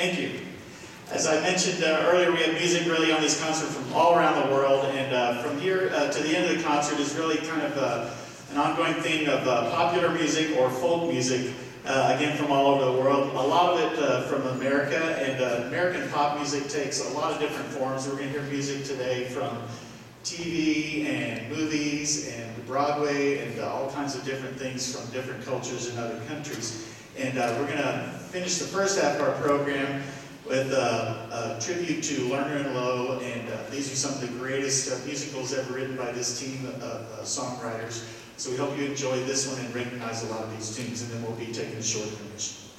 Thank you. As I mentioned uh, earlier, we have music really on this concert from all around the world, and uh, from here uh, to the end of the concert is really kind of uh, an ongoing theme of uh, popular music or folk music, uh, again from all over the world. A lot of it from America, and American pop music takes a lot of different forms. We're going to hear music today from TV and movies and Broadway and all kinds of different things from different cultures in other countries. And uh, we're going to finish the first half of our program with uh, a tribute to Lerner and Lowe, and uh, these are some of the greatest uh, musicals ever written by this team of songwriters. So we hope you enjoy this one and recognize a lot of these tunes, and then we'll be taking a short intermission.